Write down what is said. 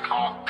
call